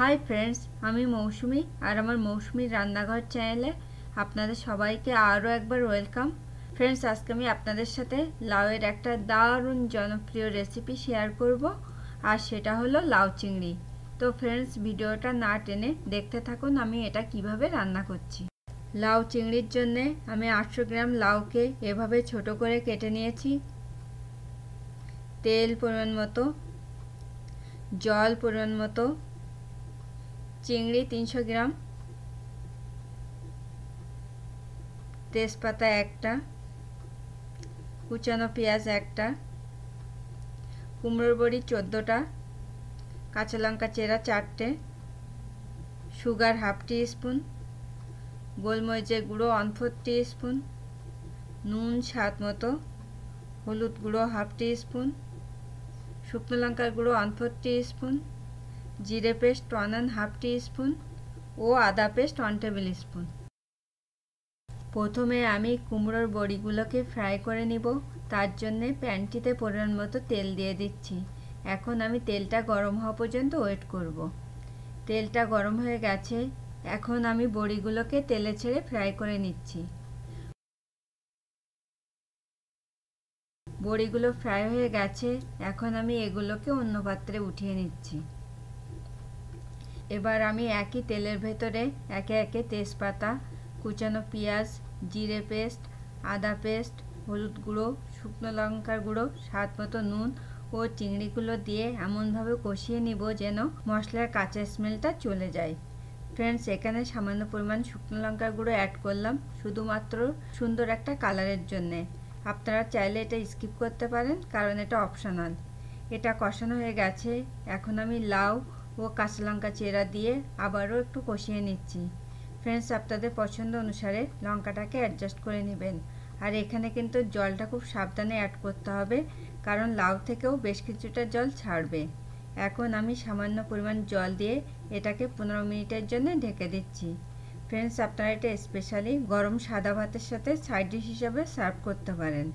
Hi friends আমি মৌসুমি আর আমার মৌসুমির রান্নাঘর চ্যানেলে আপনাদের সবাইকে আরও একবার ওয়েলকাম ফ্রেন্ডস আজকে আমি আপনাদের সাথে লাউয়ের একটা দারুণ জনপ্রিয় রেসিপি শেয়ার করব আর সেটা হলো লাউ চিংড়ি। তো ফ্রেন্ডস ভিডিওটা না টেনে দেখতে থাকুন আমি এটা কীভাবে রান্না করছি। লাউ চিংড়ির জন্যে আমি আটশো গ্রাম লাউকে এভাবে ছোট করে কেটে নিয়েছি। তেল পরিমাণ মতো, জল পরিমাণ মতো চিংড়ি তিনশো গ্রাম। তেজপাতা একটা। কুচানো পেঁয়াজ একটা। কুমড়োর বড়ি চোদ্দোটা। কাঁচা লঙ্কা চেরা চারটে। সুগার হাফ টি স্পুন গোলমরিচের গুঁড়ো ওয়ান ফোর টি স্পুন নুন স্বাদ মতো। হলুদ গুঁড়ো হাফ টি স্পুন শুকনো লঙ্কার গুঁড়ো ওয়ান ফোর টি স্পুন জিরে paste one and half teaspoon ও আদা পেস্ট ওয়ান টেবিল স্পুন প্রথমে আমি কুমড়োর বড়িগুলোকে ফ্রাই করে নিব, তার জন্যে প্যানটিতে পরিমাণ মতো তেল দিয়ে দিচ্ছি। এখন আমি তেলটা গরম হওয়া পর্যন্ত ওয়েট করব। তেলটা গরম হয়ে গেছে, এখন আমি বড়িগুলোকে তেলে ছেড়ে ফ্রাই করে নিচ্ছি। বড়িগুলো ফ্রাই হয়ে গেছে, এখন আমি এগুলোকে অন্য পাত্রে উঠিয়ে নিচ্ছি। এবার আমি একই তেলের ভেতরে একে একে তেজপাতা, কুচানো পেঁয়াজ, জিরে পেস্ট, আদা পেস্ট, হলুদ গুঁড়ো, শুকনো লঙ্কার গুঁড়ো, স্বাদ মতো নুন ও চিংড়িগুলো দিয়ে এমনভাবে কষিয়ে নিব যেন মশলার কাঁচা স্মেলটা চলে যায়। ফ্রেন্ডস, এখানে সামান্য পরিমাণ শুকনো লঙ্কার গুঁড়ো অ্যাড করলাম শুধুমাত্র সুন্দর একটা কালারের জন্যে। আপনারা চাইলে এটা স্কিপ করতে পারেন, কারণ এটা অপশনাল এটা কষানো হয়ে গেছে। এখন আমি লাউ ও কাঁচা লঙ্কা চেরা দিয়ে আবারও একটু কষিয়ে নিচ্ছি। ফ্রেন্ডস আপনাদের পছন্দ অনুসারে লঙ্কাটাকে অ্যাডজাস্ট করে নেবেন। আর এখানে কিন্তু জলটা খুব সাবধানে অ্যাড করতে হবে, কারণ লাউ থেকেও বেশ কিছুটা জল ছাড়বে। এখন আমি সামান্য পরিমাণ জল দিয়ে এটাকে পনেরো মিনিটের জন্য ঢেকে দিচ্ছি। ফ্রেন্ডস আপনারা এটা স্পেশালি গরম সাদা ভাতের সাথে সাইড ডিশ হিসাবে সার্ভ করতে পারেন।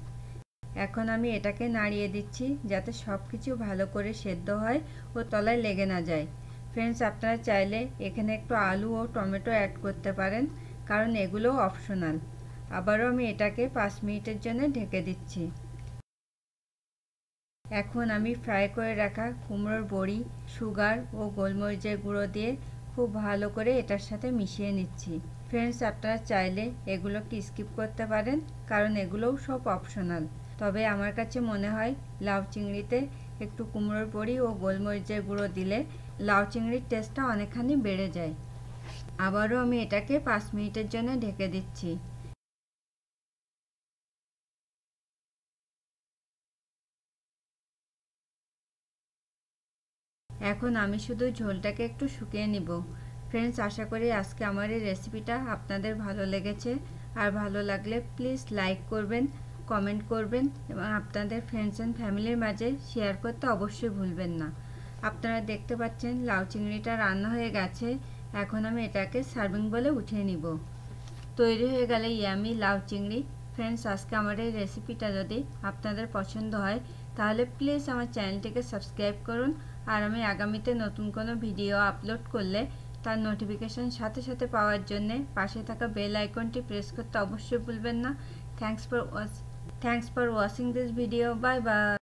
এখন আমি এটাকে নাড়িয়ে দিচ্ছি যাতে সব কিছু ভালো করে সেদ্ধ হয় ও তলায় লেগে না যায়। ফ্রেন্ডস আপনারা চাইলে এখানে একটু আলু ও টমেটো অ্যাড করতে পারেন, কারণ এগুলো অপশনাল আবারও আমি এটাকে পাঁচ মিনিটের জন্য ঢেকে দিচ্ছি। এখন আমি ফ্রাই করে রাখা কুমড়োর বড়ি সুগার ও গোলমরিচের গুঁড়ো দিয়ে খুব ভালো করে এটার সাথে মিশিয়ে নিচ্ছি। ফ্রেন্ডস আপনারা চাইলে এগুলোকে স্কিপ করতে পারেন, কারণ এগুলোও সব অপশনাল তবে আমার কাছে মনে হয় লাউ চিংড়িতে একটু কুমড়োর বড়ি ও গোলমরিচের গুঁড়ো দিলে লাউ চিংড়ির টেস্টটা অনেকখানি বেড়ে যায়। আবারও আমি এটাকে পাঁচ মিনিটের জন্য ঢেকে দিচ্ছি। এখন আমি শুধু ঝোলটাকে একটু শুকিয়ে নিব। ফ্রেন্ডস আশা করি আজকে আমার এই রেসিপিটা আপনাদের ভালো লেগেছে। আর ভালো লাগলে প্লিজ লাইক করবেন। কমেন্ট করবেন এবং আপনাদের ফ্রেন্ডস অ্যান্ড ফ্যামিলির মাঝে শেয়ার করতে অবশ্যই ভুলবেন না। আপনারা দেখতে পাচ্ছেন লাউ চিংড়িটা রান্না হয়ে গেছে। এখন আমি এটাকে সার্ভিং বলে উঠিয়ে নিব। তৈরি হয়ে গেলে ইয়ামি লাউ চিংড়ি। ফ্রেন্ডস আজকে আমার এই রেসিপিটা যদি আপনাদের পছন্দ হয়, তাহলে প্লিজ আমার চ্যানেলটিকে সাবস্ক্রাইব করুন। আর আমি আগামীতে নতুন কোনো ভিডিও আপলোড করলে তার নোটিফিকেশন সাথে সাথে পাওয়ার জন্যে পাশে থাকা বেল আইকনটি প্রেস করতে অবশ্যই ভুলবেন না। Thanks for watch thanks for watching this video bye bye